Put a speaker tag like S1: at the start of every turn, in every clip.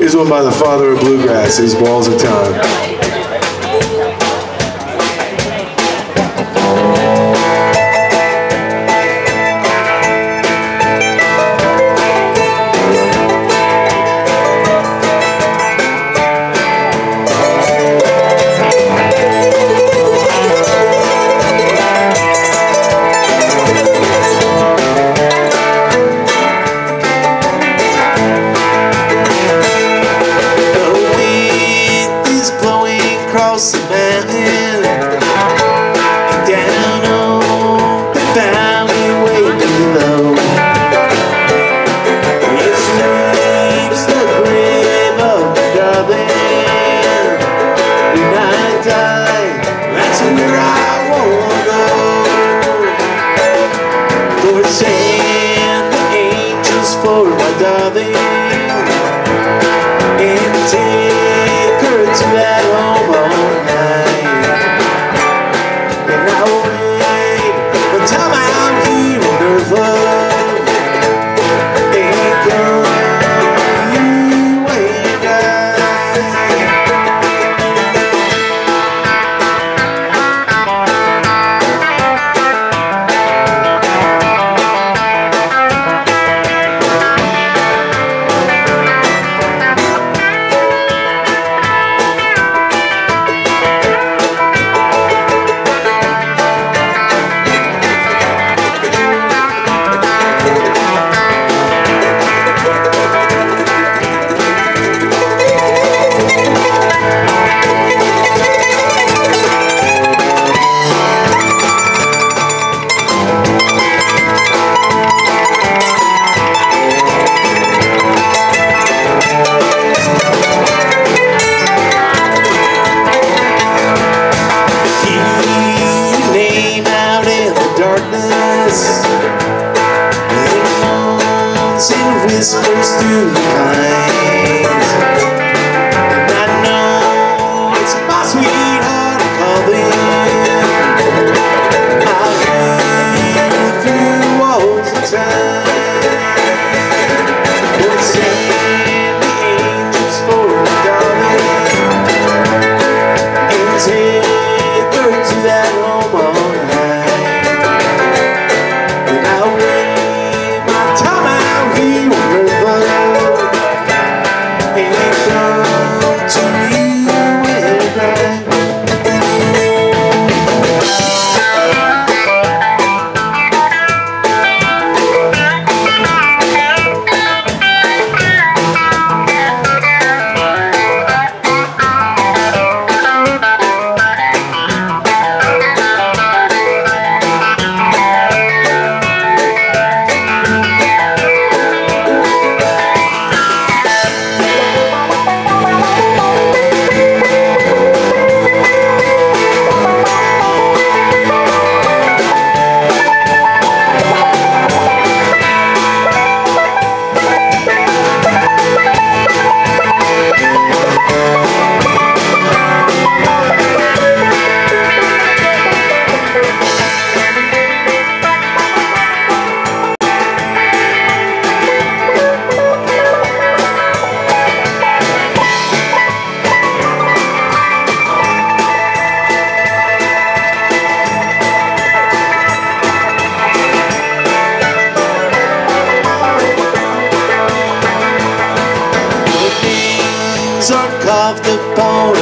S1: is one by the father of bluegrass, his
S2: Walls of Time. loving. Whispers supposed to find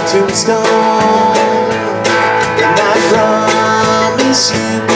S2: tombstone. And I promise you